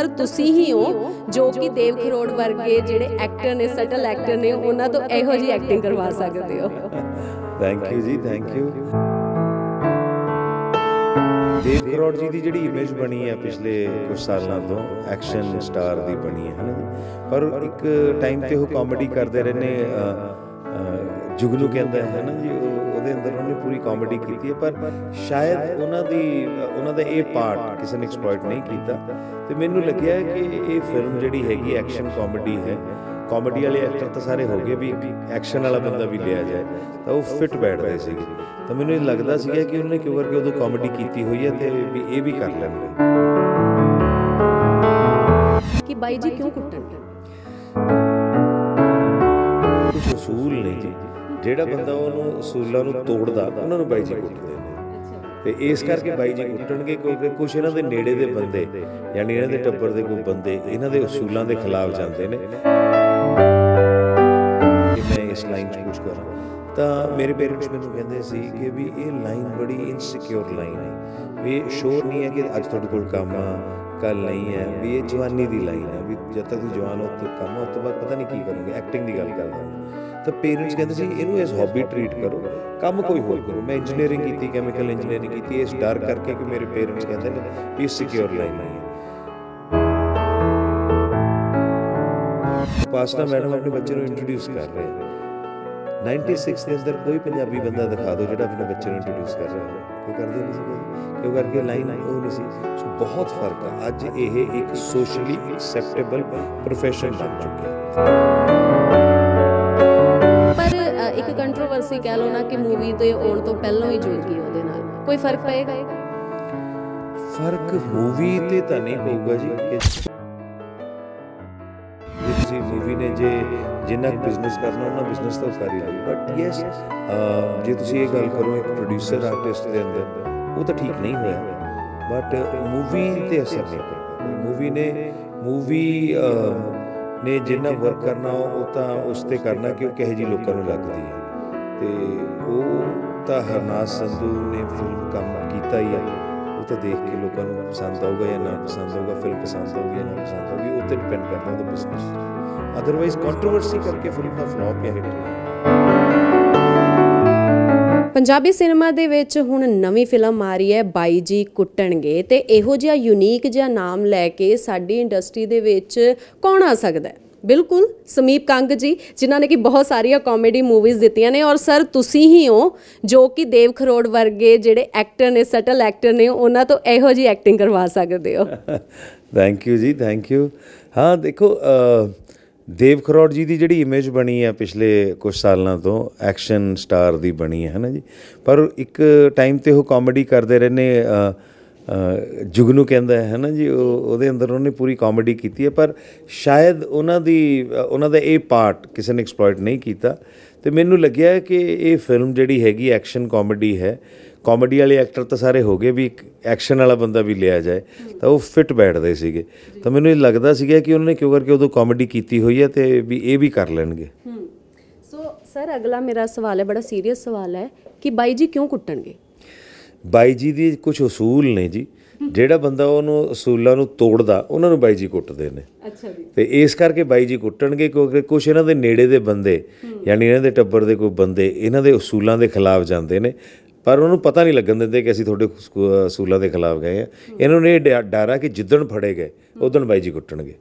ਪਰ ਤੁਸੀਂ ਹੀ ਹੋ ਜੋ ਕਿ ਦੇਵ ਖਰੋੜ ਵਰਗੇ ਜਿਹੜੇ ਐਕਟਰ ਨੇ ਸਟਲ ਐਕਟਰ ਨੇ, ਉਹਨਾਂ ਤੋਂ ਇਹੋ ਜਿਹੀ ਐਕਟਿੰਗ ਕਰਵਾ ਸਕਦੇ ਹੋ। ਥੈਂਕ ਯੂ ਜੀ ਥੈਂਕ ਯੂ ਦੇਵ ਕਰੋੜ ਜੀ ਦੀ ਜਿਹੜੀ ਇਮੇਜ ਬਣੀ ਹੈ ਪਿਛਲੇ ਕੁਝ ਸਾਲਾਂ ਤੋਂ ਐਕਸ਼ਨ ਸਟਾਰ ਦੀ ਬਣੀ ਹੈ ਹਨਾ ਪਰ ਇੱਕ ਟਾਈਮ ਤੇ ਉਹ ਕਾਮੇਡੀ ਕਰਦੇ ਰਹੇ ਜੁਗਨੂ ਕਹਿੰਦਾ ਹੈ ਨਾ ਜੀ ਉਹਦੇ ਅੰਦਰ ਉਹਨੇ ਪੂਰੀ ਕਾਮੇਡੀ ਕੀਤੀ ਹੈ ਪਰ ਸ਼ਾਇਦ ਉਹਨਾਂ ਦੀ ਉਹਨਾਂ ਦਾ ਇਹ ਪਾਰਟ ਕਿਸੇ ਨੇ ਐਕਸਪਲੋਇਟ ਨਹੀਂ ਕੀਤਾ। ਤੇ ਮੈਨੂੰ ਲੱਗਿਆ ਕਿ ਇਹ ਫਿਲਮ ਜਿਹੜੀ ਹੈਗੀ ਐਕਸ਼ਨ ਕਾਮੇਡੀ ਹੈ। ਕਾਮੇਡੀ ਵਾਲੇ ਐਕਟਰ ਤਾਂ ਸਾਰੇ ਹੋ ਗਏ ਵੀ ਐਕਸ਼ਨ ਵਾਲਾ ਬੰਦਾ ਵੀ ਲਿਆ ਜਾਏ ਤਾਂ ਉਹ ਫਿੱਟ ਬੈਠਦੇ ਸੀਗੇ। ਤਾਂ ਮੈਨੂੰ ਇਹ ਲੱਗਦਾ ਸੀਗਾ ਕਿ ਉਹਨੇ ਕਿਉਂ ਕਰਕੇ ਉਦੋਂ ਕਾਮੇਡੀ ਕੀਤੀ ਹੋਈ ਹੈ ਤੇ ਵੀ ਇਹ ਵੀ ਕਰ ਲੈਣਗੇ ਕਿ ਬਾਈ ਜੀ ਕਿਉਂ ਕੁੱਟਣਗੇ ਕੁਝ ਅਸੂਲ ਨਹੀਂ ਜੀ। ਜਿਹੜਾ ਬੰਦਾ ਉਹਨੂੰ ਅਸੂਲਾਂ ਨੂੰ ਤੋੜਦਾ, ਉਹਨਾਂ ਨੂੰ ਬਾਈ ਜੀ ਕੁੱਟਦੇ ਨੇ। ਤੇ ਇਸ ਕਰਕੇ ਬਾਈ ਜੀ ਕੁੱਟਣਗੇ ਕਿਉਂਕਿ ਕੁਝ ਇਹਨਾਂ ਦੇ ਨੇੜੇ ਦੇ ਬੰਦੇ, ਯਾਨੀ ਇਹਨਾਂ ਦੇ ਟੱਬਰ ਦੇ ਕੋਈ ਬੰਦੇ, ਇਹਨਾਂ ਦੇ ਅਸੂਲਾਂ ਦੇ ਖਿਲਾਫ ਜਾਂਦੇ ਨੇ। ਕਿ ਮੈਂ ਇਸ ਲਾਈਨ 'ਚ ਕੁਝ ਕਰਾਂ। ਤਾਂ ਮੇਰੇ ਪੇਰੈਂਟਸ ਮੈਨੂੰ ਕਹਿੰਦੇ ਸੀ ਕਿ ਵੀ ਇਹ ਲਾਈਨ ਬੜੀ ਇਨਸਿਕਿਉਰ ਲਾਈਨ ਹੈ। ਵੀ ਇਹ ਸ਼ੋਰ ਨਹੀਂ ਹੈ ਕਿ ਅੱਜ ਤੁਹਾਡੇ ਕੋਲ ਕੰਮ ਆ ਕੱਲ ਨਹੀਂ ਹੈ ਵੀ ਇਹ ਜਵਾਨੀ ਦੀ ਲਾਈਨ ਹੈ ਵੀ ਜਦ ਤੱਕ ਤੁਸੀਂ ਜਵਾਨ ਹੋ ਤਦ ਕੰਮ ਆ, ਉਸ ਤੋਂ ਬਾਅਦ ਪਤਾ ਨਹੀਂ ਕੀ ਕਰੋਗੇ ਐਕਟਿੰਗ ਦੀ ਗੱਲ ਕਰਦਾ ਤਾਂ ਪੇਰੈਂਟਸ ਕਹਿੰਦੇ ਸੀ ਇਹਨੂੰ ਐਸ ਹੌਬੀ ਟ੍ਰੀਟ ਕਰੋ ਕੰਮ ਕੋਈ ਹੋਰ ਕਰੋ। ਮੈਂ ਇੰਜੀਨੀਅਰਿੰਗ ਕੀਤੀ ਕੈਮੀਕਲ ਇੰਜੀਨੀਅਰਿੰਗ ਕੀਤੀ ਇਸ ਡਰ ਕਰਕੇ ਕਿ ਮੇਰੇ ਪੇਰੈਂਟਸ ਕਹਿੰਦੇ ਨੇ ਵੀ ਸਿਕਿਉਰ ਲਾਈਨ ਨਹੀਂ ਹੈ। ਪਾਸਟਾ ਮੈਡਮ ਆਪਣੇ ਬੱਚੇ ਨੂੰ ਇੰਟਰੋਡਿਊਸ ਕਰ ਰਹੇ ਹੈ। 96 ਦੇ ਅੰਦਰ ਕੋਈ ਪੰਜਾਬੀ ਬੰਦਾ ਦਿਖਾ ਦਿਓ ਜਿਹੜਾ ਆਪਣੇ ਬੱਚੇ ਨੂੰ ਇੰਟਰੋਡਿਊਸ ਕਰ ਰਿਹਾ ਹੈ ਕੋਈ ਕਰਦੇ ਨਹੀਂ ਸੀ। ਕਿਉਂ ਕਰਕੇ ਲਾਈਨ ਉਹ ਨਹੀਂ ਸੀ? ਸੋ ਬਹੁਤ ਫ਼ਰਕ ਆ। ਅੱਜ ਇਹ ਇੱਕ ਸੋਸ਼ਲੀ ਐਕਸੈਪਟੇਬਲ ਪ੍ਰੋਫੈਸ਼ਨ ਬਣ ਚੁੱਕਿਆ ਪਰ ਇੱਕ ਕੰਟਰੋਵਰਸੀ ਕਹਿ ਲਓ ਨਾ ਕਿ ਮੂਵੀ ਤੇ ਆਉਣ ਤੋਂ ਪਹਿਲਾਂ ਹੀ ਜੁੜ ਗਈ ਉਹਦੇ ਨਾਲ। ਕੋਈ ਫ਼ਰਕ ਪਏਗਾ? ਫ਼ਰਕ ਮੂਵੀ ਤੇ ਤਾਂ ਨਹੀਂ ਪਊਗਾ ਜੀ ਕਿ ਤੁਸੀਂ ਮੂਵੀ ਨੇ ਜੇ ਜਿੰਨਾ ਬਿਜ਼ਨਸ ਕਰਨਾ, ਉਹਨਾਂ ਬਿਜ਼ਨਸ ਤਾਂ ਉਹ ਕਰ ਹੀ ਲਓ ਬਟ ਯੈਸ ਜੇ ਤੁਸੀਂ ਇਹ ਗੱਲ ਕਰੋ, ਇੱਕ ਪ੍ਰੋਡਿਊਸਰ ਆਰਟਿਸਟ ਦੇ ਅੰਦਰ, ਉਹ ਤਾਂ ਠੀਕ ਨਹੀਂ ਹੋਇਆ। ਬਟ ਮੂਵੀ ਤੇ ਅਸਰ ਨਹੀਂ ਪਿਆ। ਮੂਵੀ ਨੇ ਮੂਵੀ ਨੇ ਜਿੰਨਾ ਵਰਕ ਕਰਨਾ, ਉਹ ਤਾਂ ਉਸ ਤੇ ਕਰਨਾ ਕਿ ਉਹ ਕਿਹੋ ਜਿਹੀ ਲੋਕਾਂ ਨੂੰ ਲੱਗਦੀ ਹੈ। ਤੇ ਉਹ ਤਾਂ ਹਰਨਾਸ ਸੰਧੂ ਨੇ ਫਿਲਮ ਕੰਮ ਕੀਤਾ ਹੀ ਹੈ ਉਹ ਤਾਂ ਦੇਖ ਕੇ ਲੋਕਾਂ ਨੂੰ ਪਸੰਦ ਆਊਗਾ ਜਾਂ ਨਾ ਪਸੰਦ ਆਊਗਾ ਫਿਲਮ ਪਸੰਦ ਆਊਗੀ ਜਾਂ ਨਾ ਪਸੰਦ ਆਊਗੀ, ਉਹ ਤੇ ਡਿਪੈਂਡ ਕਰਦਾ ਉਹਦਾ ਬਿਜ਼ਨਸ ਅਦਰਵਾਈਜ਼ ਕੰਟਰੋਵਰਸੀ ਕਰਕੇ ਫਿਲਮ ਦਾ ਫਲॉप ਜਾਂ ਹਿੱਟ ਨਹੀਂ ਪੰਜਾਬੀ ਸਿਨੇਮਾ ਦੇ ਵਿੱਚ ਹੁਣ ਨਵੀਂ ਫਿਲਮ ਆ ਰਹੀ ਹੈ ਬਾਈ ਜੀ ਕੁੱਟਣਗੇ। ਤੇ ਇਹੋ ਜਿਹਾ ਯੂਨੀਕ ਜਿਹਾ ਨਾਮ ਲੈ ਕੇ ਸਾਡੀ ਇੰਡਸਟਰੀ ਦੇ ਵਿੱਚ ਕੌਣ ਆ ਸਕਦਾ ਹੈ? ਬਿਲਕੁਲ ਸਮੀਪ ਕੰਗ ਜੀ ਜਿਨ੍ਹਾਂ ਨੇ ਕਿ ਬਹੁਤ ਸਾਰੀਆਂ ਕਾਮੇਡੀ ਮੂਵੀਜ਼ ਦਿੱਤੀਆਂ ਨੇ। ਔਰ ਸਰ ਤੁਸੀਂ ਹੀ ਹੋ ਜੋ ਕਿ ਦੇਵ ਖਰੋੜ ਵਰਗੇ ਜਿਹੜੇ ਐਕਟਰ ਨੇ ਸਟਲ ਐਕਟਰ ਨੇ ਉਹਨਾਂ ਤੋਂ ਇਹੋ ਜਿਹੀ ਐਕਟਿੰਗ ਕਰਵਾ ਸਕਦੇ ਹੋ। ਥੈਂਕ ਯੂ ਜੀ ਥੈਂਕ ਯੂ ਹਾਂ ਦੇਖੋ ਦੇਵ ਖਰੋੜ ਜੀ ਦੀ ਜਿਹੜੀ ਇਮੇਜ ਬਣੀ ਹੈ ਪਿਛਲੇ ਕੁਝ ਸਾਲਾਂ ਤੋਂ ਐਕਸ਼ਨ ਸਟਾਰ ਦੀ ਬਣੀ ਹੈ ਨਾ ਜੀ? ਪਰ ਇੱਕ ਟਾਈਮ ਤੇ ਉਹ ਕਾਮੇਡੀ ਕਰਦੇ ਰਹਿੰਦੇ ਜੁਗਨੂ ਕਹਿੰਦਾ ਹੈ ਨਾ ਜੀ? ਉਹ, ਉਹਦੇ ਅੰਦਰ ਉਹਨੇ ਪੂਰੀ ਕਾਮੇਡੀ ਕੀਤੀ ਹੈ ਪਰ ਸ਼ਾਇਦ ਉਹਨਾਂ ਦੀ, ਉਹਨਾਂ ਦਾ ਇਹ ਪਾਰਟ ਕਿਸੇ ਨੇ ਐਕਸਪਲੋਇਟ ਨਹੀਂ ਕੀਤਾ। ਤੇ ਮੈਨੂੰ ਲੱਗਿਆ ਕਿ ਇਹ ਫਿਲਮ ਜਿਹੜੀ ਹੈਗੀ ਐਕਸ਼ਨ ਕਾਮੇਡੀ ਹੈ ਕਾਮੇਡੀ ਵਾਲੇ ਐਕਟਰ ਤਾਂ ਸਾਰੇ ਹੋ ਗਏ ਵੀ ਐਕਸ਼ਨ ਵਾਲਾ ਬੰਦਾ ਵੀ ਲਿਆ ਜਾਏ ਤਾਂ ਉਹ ਫਿੱਟ ਬੈਠਦੇ ਸੀਗੇ। ਤਾਂ ਮੈਨੂੰ ਇਹ ਲੱਗਦਾ ਸੀਗਾ ਕਿ ਉਹਨਾਂ ਨੇ ਕਿਉਂ ਕਰਕੇ ਉਦੋਂ ਕਾਮੇਡੀ ਕੀਤੀ ਹੋਈ ਹੈ ਤੇ ਵੀ ਇਹ ਵੀ ਕਰ ਲੈਣਗੇ। ਸੋ ਸਰ ਅਗਲਾ ਮੇਰਾ ਸਵਾਲ ਹੈ ਬੜਾ ਸੀਰੀਅਸ ਸਵਾਲ ਹੈ ਕਿ ਬਾਈ ਜੀ ਕਿਉਂ ਕੁੱਟਣਗੇ? ਬਾਈ ਜੀ ਦੀ ਕੁਝ ਅਸੂਲ ਨੇ ਜੀ। ਜਿਹੜਾ ਬੰਦਾ ਉਹਨੂੰ ਅਸੂਲਾਂ ਨੂੰ ਤੋੜਦਾ ਉਹਨਾਂ ਨੂੰ ਬਾਈ ਜੀ ਕੁੱਟਦੇ ਨੇ। ਅੱਛਾ ਜੀ। ਤੇ ਇਸ ਕਰਕੇ ਬਾਈ ਜੀ ਕੁੱਟਣਗੇ ਕਿਉਂਕਿ ਕੁਝ ਇਹਨਾਂ ਦੇ ਨੇੜੇ ਦੇ ਬੰਦੇ ਯਾਨੀ ਇਹਨਾਂ ਦੇ ਟੱਬਰ ਦੇ ਕੋਈ ਬੰਦੇ ਇਹਨਾਂ ਦੇ ਅਸੂਲਾਂ ਦੇ ਖਿਲਾਫ ਜਾਂਦੇ ਨੇ। ਪਰ ਉਹਨੂੰ ਪਤਾ ਨਹੀਂ ਲੱਗਣ ਦਿੰਦੇ ਕਿ ਅਸੀਂ ਤੁਹਾਡੇ ਅਸੂਲਾਂ ਦੇ ਖਿਲਾਫ ਗਏ ਆ ਇਹਨਾਂ ਨੂੰ ਇਹ ਡਰ- ਕਿ ਜਿੱਦਣ ਫੜੇ ਗਏ ਉਦੋਂ ਬਾਈ ਜੀ ਕੁੱਟਣਗੇ।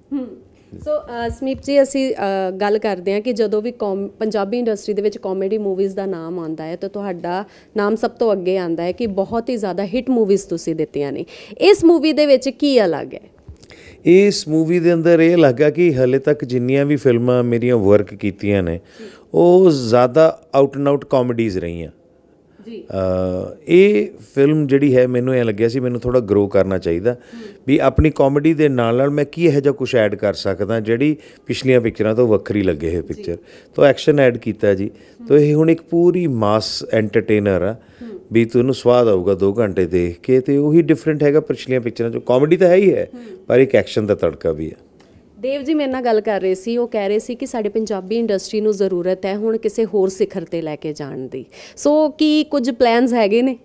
ਸੋ ਸਮੀਪ ਜੀ ਅਸੀਂ ਗੱਲ ਕਰਦੇ ਹਾਂ ਕਿ ਜਦੋਂ ਵੀ ਪੰਜਾਬੀ ਇੰਡਸਟਰੀ ਦੇ ਵਿੱਚ ਕਾਮੇਡੀ ਮੂਵੀਜ਼ ਦਾ ਨਾਮ ਆਉਂਦਾ ਹੈ ਤਾਂ ਤੁਹਾਡਾ ਨਾਮ ਸਭ ਤੋਂ ਅੱਗੇ ਆਉਂਦਾ ਹੈ ਕਿ ਬਹੁਤ ਹੀ ਜ਼ਿਆਦਾ ਹਿੱਟ ਮੂਵੀਜ਼ ਤੁਸੀਂ ਦਿੱਤੀਆਂ ਨੇ। ਇਸ ਮੂਵੀ ਦੇ ਵਿੱਚ ਕੀ ਅਲੱਗ ਹੈ? ਇਸ ਮੂਵੀ ਦੇ ਅੰਦਰ ਇਹ ਲੱਗਾ ਕਿ ਹਲੇ ਤੱਕ ਜਿੰਨੀਆਂ ਵੀ ਫਿਲਮਾਂ ਮੇਰੀਆਂ ਵਰਕ ਕੀਤੀਆਂ ਨੇ ਉਹ ਜ਼ਿਆਦਾ ਆਊਟ ਐਂਡ ਆਊਟ ਕਾਮੇਡੀਜ਼ ਰਹੀਆਂ। ਜੀ। ਇਹ ਫਿਲਮ ਜਿਹੜੀ ਹੈ ਮੈਨੂੰ ਇਹ ਲੱਗਿਆ ਸੀ ਮੈਨੂੰ ਥੋੜਾ ਗਰੋ ਕਰਨਾ ਚਾਹੀਦਾ। ਵੀ ਆਪਣੀ ਕਾਮੇਡੀ ਦੇ ਨਾਲ ਨਾਲ ਮੈਂ ਕੀ ਇਹੋ ਜਿਹਾ ਕੁਝ ਐਡ ਕਰ ਸਕਦਾ ਜਿਹੜੀ ਪਿਛਲੀਆਂ ਪਿਕਚਰਾਂ ਤੋਂ ਵੱਖਰੀ ਲੱਗੇ ਇਹ ਪਿਕਚਰ ਤੋਂ ਐਕਸ਼ਨ ਐਡ ਕੀਤਾ ਜੀ। ਤੋਂ ਇਹ ਹੁਣ ਇੱਕ ਪੂਰੀ ਮਾਸ ਐਂਟਰਟੇਨਰ ਆ। ਵੀ ਤੁਹਾਨੂੰ ਸਵਾਦ ਆਊਗਾ 2 ਘੰਟੇ ਦੇਖ ਕੇ ਤੇ ਉਹੀ ਡਿਫਰੈਂਟ ਹੈਗਾ ਪਿਛਲੀਆਂ ਪਿਕਚਰਾਂ ਚੋਂ। ਕਾਮੇਡੀ ਤਾਂ ਹੈ ਹੀ ਹੈ ਪਰ ਇੱਕ ਐਕਸ਼ਨ ਦਾ ਤੜਕਾ ਵੀ ਹੈ। ਦੇਵ ਜੀ ਮੇਰੇ ਨਾਲ ਗੱਲ ਕਰ ਰਹੇ ਸੀ, ਉਹ ਕਹਿ ਰਹੇ ਸੀ ਕਿ ਸਾਡੇ ਪੰਜਾਬੀ ਇੰਡਸਟਰੀ ਨੂੰ ਜ਼ਰੂਰਤ ਹੈ ਹੁਣ ਕਿਸੇ ਹੋਰ ਸਿਖਰ ਤੇ ਲੈ ਕੇ ਜਾਣ ਦੀ। ਸੋ ਕੀ ਕੁਝ ਪਲਾਨਸ ਹੈਗੇ ਨੇ?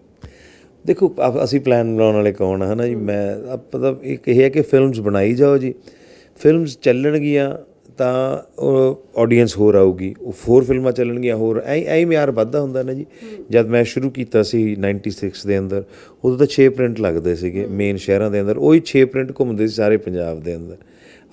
ਦੇਖੋ ਅਸੀਂ ਪਲਾਨ ਬਣਾਉਣ ਵਾਲੇ ਕੌਣ ਹੈ ਨਾ ਜੀ? ਮੈਂ ਮਤਲਬ ਇੱਕ ਇਹ ਹੈ ਕਿ ਫਿਲਮਸ ਬਣਾਈ ਜਾਓ ਜੀ। ਫਿਲਮਸ ਚੱਲਣਗੀਆਂ ਤਾਂ ਉਹ ਆਡੀਅנס ਹੋਰ ਆਊਗੀ ਉਹ ਹੋਰ ਫਿਲਮਾਂ ਚੱਲਣਗੀਆਂ ਹੋਰ ਐ ਐ ਮਿਆਰ ਵੱਧਦਾ ਹੁੰਦਾ ਨਾ ਜੀ। ਜਦ ਮੈਂ ਸ਼ੁਰੂ ਕੀਤਾ ਸੀ 96 ਦੇ ਅੰਦਰ ਉਦੋਂ ਤਾਂ 6 ਪ੍ਰਿੰਟ ਲੱਗਦੇ ਸੀਗੇ ਮੇਨ ਸ਼ਹਿਰਾਂ ਦੇ ਅੰਦਰ ਉਹੀ 6 ਪ੍ਰਿੰਟ ਘੁੰਮਦੇ ਸੀ ਸਾਰੇ ਪੰਜਾਬ ਦੇ ਅੰਦਰ।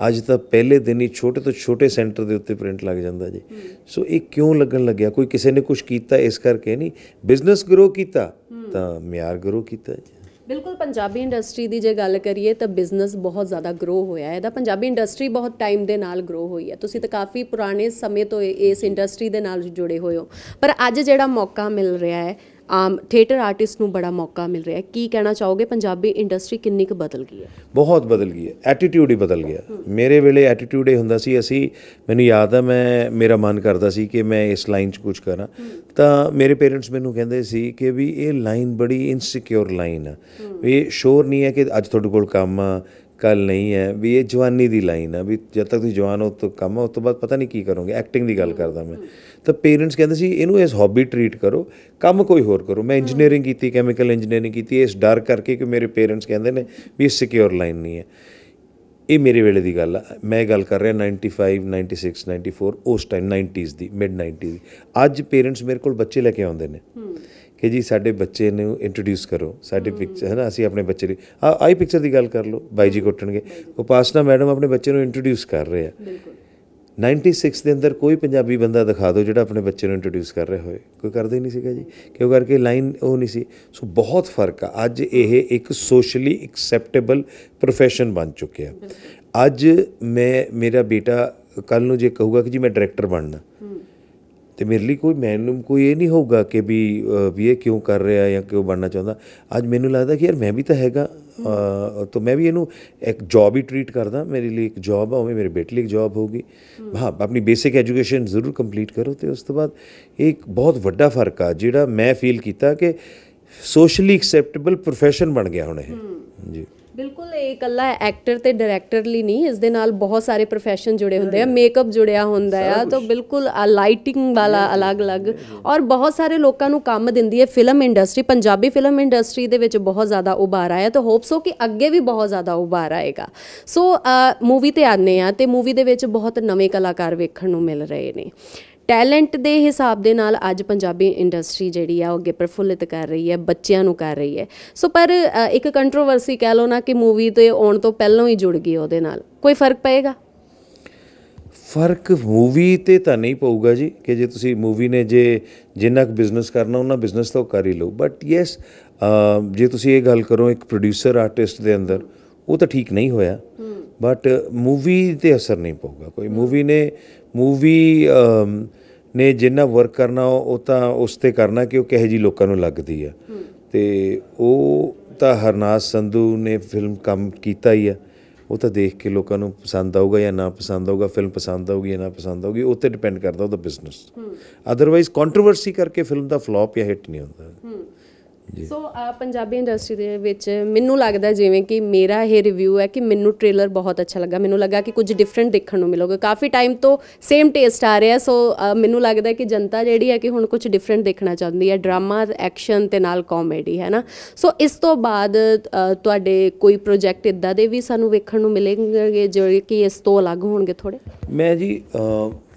ਅੱਜ ਤਾਂ ਪਹਿਲੇ ਦਿਨ ਹੀ ਛੋਟੇ ਤੋਂ ਛੋਟੇ ਸੈਂਟਰ ਦੇ ਉੱਤੇ ਪ੍ਰਿੰਟ ਲੱਗ ਜਾਂਦਾ ਜੀ। ਸੋ ਇਹ ਕਿਉਂ ਲੱਗਣ ਲੱਗਿਆ? ਕੋਈ ਕਿਸੇ ਨੇ ਕੁਝ ਕੀਤਾ ਇਸ ਕਰਕੇ ਨਹੀਂ। ਬਿਜ਼ਨਸ ਗਰੋ ਕੀਤਾ ਤਾਂ ਮਿਆਰ ਗਰੋ ਕੀਤਾ ਜੀ। ਬਿਲਕੁਲ ਪੰਜਾਬੀ ਇੰਡਸਟਰੀ ਦੀ ਜੇ ਗੱਲ ਕਰੀਏ ਤਾਂ ਬਿਜ਼ਨਸ ਬਹੁਤ ਜ਼ਿਆਦਾ ਗਰੋ ਹੋਇਆ ਹੈ। ਇਹਦਾ ਪੰਜਾਬੀ ਇੰਡਸਟਰੀ ਬਹੁਤ ਟਾਈਮ ਦੇ ਨਾਲ ਗਰੋ ਹੋਈ ਹੈ। ਤੁਸੀਂ ਤਾਂ ਕਾਫੀ ਪੁਰਾਣੇ ਸਮੇਂ ਤੋਂ ਇਸ ਇੰਡਸਟਰੀ ਦੇ ਨਾਲ ਜੁੜੇ ਹੋਏ ਹੋ। ਪਰ ਅੱਜ ਜਿਹੜਾ ਮੌਕਾ ਮਿਲ ਰਿਹਾ ਹੈ ਆਮ ਥੀਏਟਰ ਆਰਟਿਸਟ ਨੂੰ ਬੜਾ ਮੌਕਾ ਮਿਲ ਰਿਹਾ ਹੈ। ਕੀ ਕਹਿਣਾ ਚਾਹੋਗੇ? ਪੰਜਾਬੀ ਇੰਡਸਟਰੀ ਕਿੰਨੀ ਕੁ ਬਦਲ ਗਈ ਹੈ? ਬਹੁਤ ਬਦਲ ਗਈ ਹੈ। ਐਟੀਟਿਊਡ ਹੀ ਬਦਲ ਗਿਆ। ਮੇਰੇ ਵੇਲੇ ਐਟੀਟਿਊਡ ਇਹ ਹੁੰਦਾ ਸੀ, ਅਸੀਂ, ਮੈਨੂੰ ਯਾਦ ਆ, ਮੈਂ, ਮੇਰਾ ਮਨ ਕਰਦਾ ਸੀ ਕਿ ਮੈਂ ਇਸ ਲਾਈਨ 'ਚ ਕੁਝ ਕਰਾਂ। ਤਾਂ ਮੇਰੇ ਪੇਰੈਂਟਸ ਮੈਨੂੰ ਕਹਿੰਦੇ ਸੀ ਕਿ ਵੀ ਇਹ ਲਾਈਨ ਬੜੀ ਇਨਸਿਕਿਉਰ ਲਾਈਨ ਆ। ਵੀ ਇਹ ਸ਼ੋਰ ਨਹੀਂ ਹੈ ਕਿ ਅੱਜ ਤੁਹਾਡੇ ਕੋਲ ਕੰਮ ਆ ਕੱਲ ਨਹੀਂ ਹੈ ਵੀ ਇਹ ਜਵਾਨੀ ਦੀ ਲਾਈਨ ਆ ਵੀ ਜਦ ਤੱਕ ਤੁਸੀਂ ਜਵਾਨ ਹੋ ਤਾਂ ਕੰਮ ਉਸ ਤੋਂ ਬਾਅਦ ਪਤਾ ਨਹੀਂ ਕੀ ਕਰੋਗੇ ਐਕਟਿੰਗ ਦੀ ਗੱਲ ਕਰਦਾ ਮੈਂ। ਤਾਂ ਪੇਰੈਂਟਸ ਕਹਿੰਦੇ ਸੀ ਇਹਨੂੰ ਐਸ ਹੌਬੀ ਟਰੀਟ ਕਰੋ ਕੰਮ ਕੋਈ ਹੋਰ ਕਰੋ। ਮੈਂ ਇੰਜੀਨੀਅਰਿੰਗ ਕੀਤੀ ਕੈਮੀਕਲ ਇੰਜੀਨੀਅਰਿੰਗ ਕੀਤੀ ਇਸ ਡਰ ਕਰਕੇ ਕਿ ਮੇਰੇ ਪੇਰੈਂਟਸ ਕਹਿੰਦੇ ਨੇ ਵੀ ਇਹ ਸਿਕਿਉਰ ਲਾਈਨ ਨਹੀਂ ਹੈ। ਇਹ ਮੇਰੇ ਵੇਲੇ ਦੀ ਗੱਲ ਆ। ਮੈਂ ਗੱਲ ਕਰ ਰਿਹਾ 95 96 94 ਉਸ ਟਾਈਮ 90s ਦੀ ਮਿਡ 90s ਦੀ। ਅੱਜ ਪੇਰੈਂਟਸ ਮੇਰੇ ਕੋਲ ਬੱਚੇ ਲੈ ਕੇ ਆਉਂਦੇ ਨੇ। ਕਿ ਜੀ ਸਾਡੇ ਬੱਚੇ ਨੂੰ ਇੰਟਰੋਡਿਊਸ ਕਰੋ ਸਾਡੇ ਪਿਕਚਰ ਹੈ ਨਾ ਅਸੀਂ ਆਪਣੇ ਬੱਚੇ ਦੀ ਆਈ ਪਿਕਚਰ ਦੀ ਗੱਲ ਕਰ ਲਓ ਬਾਈ ਜੀ ਕੁੱਟਣਗੇ। ਉਪਾਸਨਾ ਮੈਡਮ ਆਪਣੇ ਬੱਚੇ ਨੂੰ ਇੰਟਰੋਡਿਊਸ ਕਰ ਰਹੇ ਆ। 96 ਦੇ ਅੰਦਰ ਕੋਈ ਪੰਜਾਬੀ ਬੰਦਾ ਦਿਖਾ ਦਿਓ ਜਿਹੜਾ ਆਪਣੇ ਬੱਚੇ ਨੂੰ ਇੰਟਰੋਡਿਊਸ ਕਰ ਰਿਹਾ ਹੋਵੇ। ਕੋਈ ਕਰਦਾ ਹੀ ਨਹੀਂ ਸੀਗਾ ਜੀ। ਕਿਉਂ ਕਰਕੇ ਲਾਈਨ ਉਹ ਨਹੀਂ ਸੀ? ਸੋ ਬਹੁਤ ਫ਼ਰਕ ਆ। ਅੱਜ ਇਹ ਇੱਕ ਸੋਸ਼ਲੀ ਐਕਸੈਪਟੇਬਲ profession ਬਣ ਚੁੱਕਿਆ। ਅੱਜ ਮੈਂ ਮੇਰਾ ਬੇਟਾ ਕੱਲ ਨੂੰ ਜੇ ਕਹੂਗਾ ਕਿ ਜੀ ਮੈਂ ਡਾਇਰੈਕਟਰ ਬਣਨਾ। ਤੇ ਮੇਰੇ ਲਈ ਕੋਈ ਮੈਨੂੰ ਕੋਈ ਇਹ ਨਹੀਂ ਹੋਊਗਾ ਕਿ ਵੀ ਵੀ ਇਹ ਕਿਉਂ ਕਰ ਰਿਹਾ ਜਾਂ ਕਿਉਂ ਬਣਨਾ ਚਾਹੁੰਦਾ। ਅੱਜ ਮੈਨੂੰ ਲੱਗਦਾ ਕਿ ਯਾਰ ਮੈਂ ਵੀ ਤਾਂ ਹੈਗਾ ਤਾਂ ਮੈਂ ਵੀ ਇਹਨੂੰ ਇੱਕ ਜੌਬ ਹੀ ਟਰੀਟ ਕਰਦਾ। ਮੇਰੇ ਲਈ ਇੱਕ ਜੌਬ ਆ ਉਵੇਂ ਮੇਰੇ ਬੇਟੇ ਲਈ ਇੱਕ ਜੌਬ ਹੋਊਗੀ। ਹਾਂ। ਆਪਣੀ ਬੇਸਿਕ ਐਜੂਕੇਸ਼ਨ ਜ਼ਰੂਰ ਕੰਪਲੀਟ ਕਰੋ ਤੇ ਉਸ ਤੋਂ ਬਾਅਦ ਇੱਕ ਬਹੁਤ ਵੱਡਾ ਫ਼ਰਕ ਆ ਜਿਹੜਾ ਮੈਂ ਫੀਲ ਕੀਤਾ ਕਿ ਸੋਸ਼ਲੀ ਐਕਸੈਪਟੇਬਲ profession ਬਣ ਗਿਆ ਹੁਣ ਇਹ। ਜੀ। ਬਿਲਕੁਲ ਇਹ ਇਕੱਲਾ ਐਕਟਰ ਤੇ ਡਾਇਰੈਕਟਰ ਲਈ ਨਹੀਂ ਇਸ ਦੇ ਨਾਲ ਬਹੁਤ ਸਾਰੇ profession ਜੁੜੇ ਹੁੰਦੇ ਆ ਮੇਕਅਪ ਜੁੜਿਆ ਹੁੰਦਾ ਆ ਤਾਂ ਬਿਲਕੁਲ ਲਾਈਟਿੰਗ ਵਾਲਾ ਅਲੱਗ-ਅਲੱਗ ਔਰ ਬਹੁਤ ਸਾਰੇ ਲੋਕਾਂ ਨੂੰ ਕੰਮ ਦਿੰਦੀ ਹੈ film industry Punjabi film industry ਦੇ ਵਿੱਚ ਬਹੁਤ ਜ਼ਿਆਦਾ ਉਭਾਰ ਆਇਆ ਤਾਂ ਹੋਪਸ ਹੋ ਕਿ ਅੱਗੇ ਵੀ ਬਹੁਤ ਜ਼ਿਆਦਾ ਉਭਾਰ ਆਏਗਾ। ਸੋ ਮੂਵੀ ਤੇ ਆਨੇ ਆ ਤੇ ਮੂਵੀ ਦੇ ਵਿੱਚ ਬਹੁਤ ਨਵੇਂ ਕਲਾਕਾਰ ਵੇਖਣ ਨੂੰ ਮਿਲ ਰਹੇ ਨੇ। ਟੈਲੈਂਟ ਦੇ ਹਿਸਾਬ ਦੇ ਨਾਲ ਅੱਜ ਪੰਜਾਬੀ ਇੰਡਸਟਰੀ ਜਿਹੜੀ ਆ ਉਹ ਅੱਗੇ ਪ੍ਰਫੁੱਲਿਤ ਕਰ ਰਹੀ ਹੈ ਬੱਚਿਆਂ ਨੂੰ ਕਰ ਰਹੀ ਹੈ। ਸੋ ਪਰ ਇੱਕ ਕੰਟਰੋਵਰਸੀ ਕਹਿ ਲਓ ਨਾ ਕਿ ਮੂਵੀ ਤੇ ਆਉਣ ਤੋਂ ਪਹਿਲਾਂ ਹੀ ਜੁੜ ਗਈ ਉਹਦੇ ਨਾਲ। ਕੋਈ ਫ਼ਰਕ ਪਏਗਾ? ਫ਼ਰਕ ਮੂਵੀ ਤੇ ਤਾਂ ਨਹੀਂ ਪਊਗਾ ਜੀ ਕਿ ਜੇ ਤੁਸੀਂ ਮੂਵੀ ਨੇ ਜੇ ਜਿੰਨਾ ਕੁ ਬਿਜ਼ਨਸ ਕਰਨਾ ਉਹਨਾਂ ਬਿਜ਼ਨਸ ਤਾਂ ਕਰ ਹੀ ਲਓ। ਬਟ ਯੈਸ ਜੇ ਤੁਸੀਂ ਇਹ ਗੱਲ ਕਰੋ ਇੱਕ ਪ੍ਰੋਡਿਊਸਰ ਆਰਟਿਸਟ ਦੇ ਅੰਦਰ ਉਹ ਤਾਂ ਠੀਕ ਨਹੀਂ ਹੋਇਆ। ਬਟ ਮੂਵੀ ਤੇ ਅਸਰ ਨਹੀਂ ਪਊਗਾ। ਕੋਈ ਮੂਵੀ ਨੇ ਮੂਵੀ ਨੇ ਜਿੰਨਾ ਵਰਕ ਕਰਨਾ ਉਹ ਉਹ ਤਾਂ ਉਸ ਤੇ ਕਰਨਾ ਕਿ ਉਹ ਕਿਹੋ ਜੀ ਲੋਕਾਂ ਨੂੰ ਲੱਗਦੀ ਆ। ਤੇ ਉਹ ਤਾਂ ਹਰਨਾਸ ਸੰਧੂ ਨੇ ਫਿਲਮ ਕੰਮ ਕੀਤਾ ਹੀ ਆ। ਉਹ ਤਾਂ ਦੇਖ ਕੇ ਲੋਕਾਂ ਨੂੰ ਪਸੰਦ ਆਊਗਾ ਜਾਂ ਨਾ ਪਸੰਦ ਆਊਗਾ ਫਿਲਮ ਪਸੰਦ ਆਊਗੀ ਜਾਂ ਨਾ ਪਸੰਦ ਆਊਗੀ ਉਹ ਤੇ ਡਿਪੈਂਡ ਕਰਦਾ ਉਹਦਾ ਬਿਜ਼ਨਸ ਅਦਰਵਾਈਜ਼ ਕੰਟਰੋਵਰਸੀ ਕਰਕੇ ਫਿਲਮ ਦਾ ਫਲॉप ਜਾਂ ਹਿੱਟ ਨਹੀਂ ਹੁੰਦਾ। ਸੋ ਪੰਜਾਬੀ ਇੰਡਸਟਰੀ ਦੇ ਵਿੱਚ ਮੈਨੂੰ ਲੱਗਦਾ ਜਿਵੇਂ ਕਿ ਮੇਰਾ ਇਹ ਰਿਵਿਊ ਹੈ ਕਿ ਮੈਨੂੰ ਟ੍ਰੇਲਰ ਬਹੁਤ ਅੱਛਾ ਲੱਗਾ। ਮੈਨੂੰ ਲੱਗਾ ਕਿ ਕੁਝ ਡਿਫਰੈਂਟ ਦੇਖਣ ਨੂੰ ਮਿਲੋਗੇ। ਕਾਫੀ ਟਾਈਮ ਤੋਂ ਸੇਮ ਟੇਸਟ ਆ ਰਿਹਾ। ਸੋ ਮੈਨੂੰ ਲੱਗਦਾ ਕਿ ਜਨਤਾ ਜਿਹੜੀ ਹੈ ਕਿ ਹੁਣ ਕੁਝ ਡਿਫਰੈਂਟ ਦੇਖਣਾ ਚਾਹੁੰਦੀ ਹੈ। ਡਰਾਮਾ ਐਕਸ਼ਨ ਤੇ ਨਾਲ ਕਾਮੇਡੀ ਹੈ ਨਾ? ਸੋ ਇਸ ਤੋਂ ਬਾਅਦ ਤੁਹਾਡੇ ਕੋਈ ਪ੍ਰੋਜੈਕਟ ਇਦਾਂ ਦੇ ਵੀ ਸਾਨੂੰ ਵੇਖਣ ਨੂੰ ਮਿਲਣਗੇ ਜਿਹੜੇ ਕਿ ਇਸ ਤੋਂ ਅਲੱਗ ਹੋਣਗੇ ਥੋੜੇ ਮੈਂ ਜੀ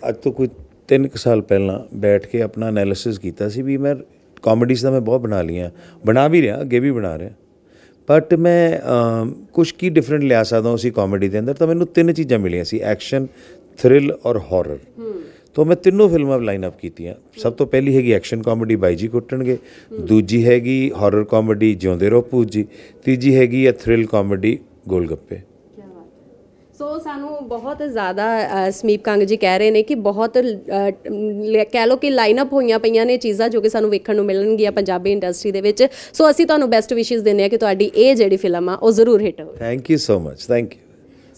ਅੱਜ ਤੋਂ ਕੋਈ 3 ਸਾਲ ਪਹਿਲਾਂ ਬੈਠ ਕੇ ਆਪਣਾ ਐਨਾਲਿਸਿਸ ਕੀਤਾ ਸੀ ਵੀ ਮੈਂ ਕਾਮੇਡੀਜ਼ ਤਾਂ ਮੈਂ ਬਹੁਤ ਬਣਾ ਲਈਆਂ ਬਣਾ ਵੀ ਰਿਹਾ ਅੱਗੇ ਵੀ ਬਣਾ ਰਿਹਾ। ਬਟ ਮੈਂ ਕੁਝ ਕੀ ਡਿਫਰੈਂਟ ਲਿਆ ਸਕਦਾ ਉਸੇ ਕਾਮੇਡੀ ਦੇ ਅੰਦਰ ਤਾਂ ਮੈਨੂੰ ਤਿੰਨ ਚੀਜ਼ਾਂ ਮਿਲੀਆਂ ਸੀ ਐਕਸ਼ਨ ਥ੍ਰਿਲ ਔਰ ਹਾਰਰ ਤੋਂ ਮੈਂ ਤਿੰਨੋਂ ਫਿਲਮਾਂ ਲਾਈਨ ਅਪ ਕੀਤੀਆਂ। ਸਭ ਤੋਂ ਪਹਿਲੀ ਹੈਗੀ ਐਕਸ਼ਨ ਕਾਮੇਡੀ ਬਾਈ ਜੀ ਕੁੱਟਣਗੇ। ਦੂਜੀ ਹੈਗੀ ਹਾਰਰ ਕਾਮੇਡੀ ਜਿਉਂਦੇ ਰਹੋ ਪੂਜ ਜੀ। ਤੀਜੀ ਹੈਗੀ ਹੈ ਥ੍ਰਿਲ ਕਾਮੇਡੀ ਗੋਲਗੱਪੇ। ਸੋ ਸਾਨੂੰ ਬਹੁਤ ਜ਼ਿਆਦਾ ਸਮੀਪ ਕੰਗ ਜੀ ਕਹਿ ਰਹੇ ਨੇ ਕਿ ਬਹੁਤ ਕਹਿ ਲਓ ਕਿ ਲਾਈਨਅਪ ਹੋਈਆਂ ਪਈਆਂ ਨੇ ਚੀਜ਼ਾਂ ਜੋ ਕਿ ਸਾਨੂੰ ਵੇਖਣ ਨੂੰ ਮਿਲਣਗੀਆਂ ਪੰਜਾਬੀ ਇੰਡਸਟਰੀ ਦੇ ਵਿੱਚ। ਸੋ ਅਸੀਂ ਤੁਹਾਨੂੰ ਬੈਸਟ ਵਿਸ਼ੇਸ ਦਿੰਦੇ ਆ ਕਿ ਤੁਹਾਡੀ ਇਹ ਜਿਹੜੀ ਫਿਲਮ ਆ, ਉਹ ਜ਼ਰੂਰ ਹਿੱਟ ਹੋਵੇ। Thank you so much thank you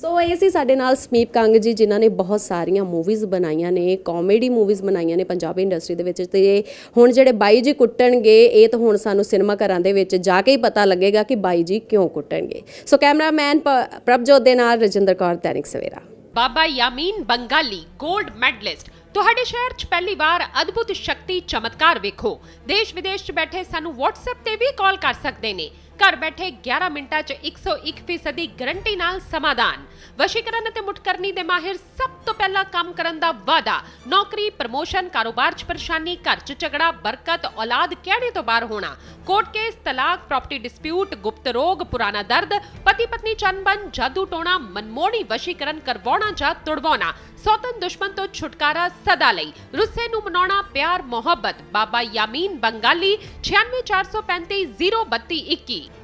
so ਇਹ ਸੀ ਸਾਡੇ ਨਾਲ ਸਮੀਪ ਕੰਗ ਜੀ, ਜਿਨ੍ਹਾਂ ਨੇ ਬਹੁਤ ਸਾਰੀਆਂ ਮੂਵੀਜ਼ ਬਣਾਈਆਂ ਨੇ ਕਾਮੇਡੀ ਮੂਵੀਜ਼ ਬਣਾਈਆਂ ਨੇ ਪੰਜਾਬੀ ਇੰਡਸਟਰੀ ਦੇ ਵਿੱਚ। ਤੇ ਹੁਣ ਜਿਹੜੇ ਬਾਈ ਜੀ ਕੁੱਟਣਗੇ, ਇਹ ਤਾਂ ਹੁਣ ਸਾਨੂੰ ਸਿਨੇਮਾ ਘਰਾਂ ਦੇ ਵਿੱਚ ਜਾ ਕੇ ਹੀ ਪਤਾ ਲੱਗੇਗਾ ਕਿ ਬਾਈ ਜੀ ਕਿਉਂ ਕੁੱਟਣਗੇ। ਸੋ ਕੈਮਰਾਮੈਨ ਪ- ਪ੍ਰਭਜੋਤ ਦੇ ਨਾਲ Rajinder Kaur, Dainik Savera. Baba Yamin Bangali, gold medallist ਤੁਹਾਡੇ ਸ਼ਹਿਰ 'ਚ ਪਹਿਲੀ ਵਾਰ ਅਦਭੁਤ ਸ਼ਕਤੀ ਚਮਤਕਾਰ ਵੇਖੋ। ਦੇਸ਼ ਵਿਦੇਸ਼ 'ਚ ਬੈਠੇ ਸਾਨੂੰ WhatsApp ਤੇ ਵੀ ਕਾਲ ਕਰ ਸਕਦੇ ਨੇ। ਘਰ ਬੈਠੇ 11 ਮਿੰਟਾਂ 'ਚ 101% ਦੀ ਗਾਰੰਟੀ ਨਾਲ ਸਮਾਧਾਨ। ਵਸ਼ੀਕਰਨ ਅਤੇ ਮੁਟਕਰਨੀ ਦੇ ਮਾਹਿਰ ਸਭ ਤੋਂ ਪਹਿਲਾਂ ਕੰਮ ਕਰਨ ਦਾ ਵਾਅਦਾ। ਨੌਕਰੀ, ਪ੍ਰਮੋਸ਼ਨ, ਕਾਰੋਬਾਰ 'ਚ ਪਰੇਸ਼ਾਨੀ, ਘਰ 'ਚ ਝਗੜਾ, ਬਰਕਤ, ਔਲਾਦ ਕਿਹੜੇ ਤੋਂ ਬਾਹਰ ਹੋਣਾ? ਕੋਰਟ ਕੇਸ, ਤਲਾਕ, ਪ੍ਰਾਪਰਟੀ ਡਿਸਪਿਊਟ, ਗੁਪਤ ਰੋਗ, ਪੁਰਾਣਾ ਦਰਦ ਪਤੀ ਪਤਨੀ ਚੰਬਨ ਜਾਦੂ ਟੋਣਾ, ਮਨਮੋਹਣੀ ਵਸ਼ੀਕਰਨ ਕਰਵਾਉਣਾ ਜਾਂ ਤੁੜਵਾਉਣਾ। ਸੌਤਨ ਦੁਸ਼ਮਣ ਤੋਂ ਛੁਟਕਾਰਾ ਸਦਾ ਲਈ। ਰੁੱਸੇ ਨੂੰ ਮਨਾਉਣਾ ਪਿਆਰ ਮੁਹੱਬਤ। ਬਾਬਾ ਯਾਮੀਨ ਬੰਗਾਲੀ 9643503221